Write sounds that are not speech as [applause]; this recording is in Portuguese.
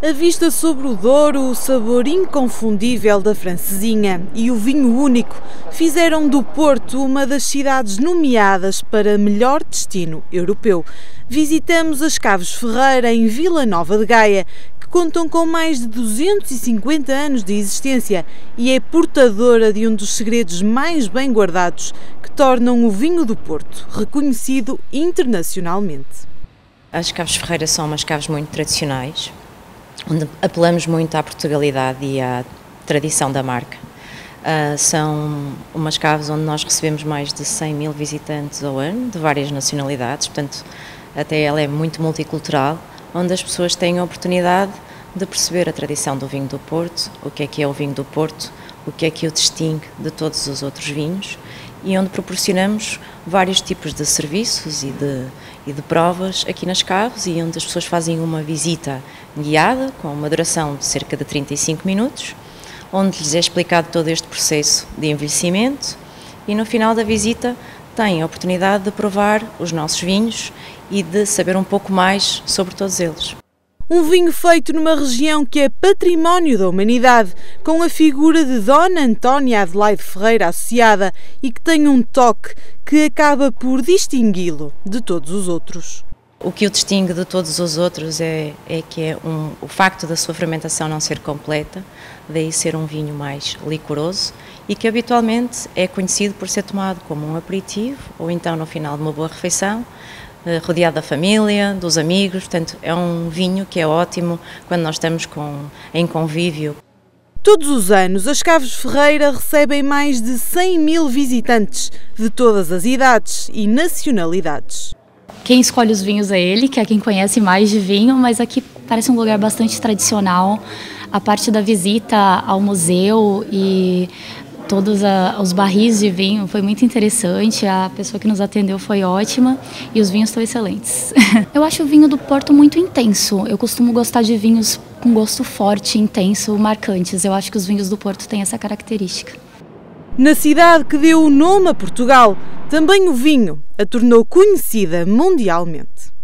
A vista sobre o Douro, o sabor inconfundível da francesinha e o vinho único fizeram do Porto uma das cidades nomeadas para melhor destino europeu. Visitamos as Caves Ferreira em Vila Nova de Gaia, que contam com mais de 250 anos de existência e é portadora de um dos segredos mais bem guardados que tornam o vinho do Porto reconhecido internacionalmente. As Caves Ferreira são umas caves muito tradicionais, onde apelamos muito à Portugalidade e à tradição da marca. Uh, são umas caves onde nós recebemos mais de 100 mil visitantes ao ano, de várias nacionalidades, portanto, até ela é muito multicultural, onde as pessoas têm a oportunidade de perceber a tradição do vinho do Porto, o que é que é o vinho do Porto, o que é que o distingue de todos os outros vinhos e onde proporcionamos vários tipos de serviços e de, e de provas aqui nas caves e onde as pessoas fazem uma visita guiada com uma duração de cerca de 35 minutos, onde lhes é explicado todo este processo de envelhecimento e no final da visita têm a oportunidade de provar os nossos vinhos e de saber um pouco mais sobre todos eles. Um vinho feito numa região que é património da humanidade, com a figura de Dona Antónia Adelaide Ferreira associada e que tem um toque que acaba por distingui-lo de todos os outros. O que o distingue de todos os outros é, é que é um, o facto da sua fermentação não ser completa, daí ser um vinho mais licoroso e que habitualmente é conhecido por ser tomado como um aperitivo ou então no final de uma boa refeição, rodeado da família, dos amigos, portanto é um vinho que é ótimo quando nós estamos com, em convívio. Todos os anos, as Caves Ferreira recebem mais de 100 mil visitantes de todas as idades e nacionalidades. Quem escolhe os vinhos é ele, que é quem conhece mais de vinho, mas aqui parece um lugar bastante tradicional. A parte da visita ao museu e todos a, os barris de vinho foi muito interessante, a pessoa que nos atendeu foi ótima e os vinhos estão excelentes. [laughs] eu acho o vinho do Porto muito intenso. Eu costumo gostar de vinhos com gosto forte, intenso, marcantes. Eu acho que os vinhos do Porto têm essa característica. Na cidade que deu o nome a Portugal, também o vinho a tornou conhecida mundialmente.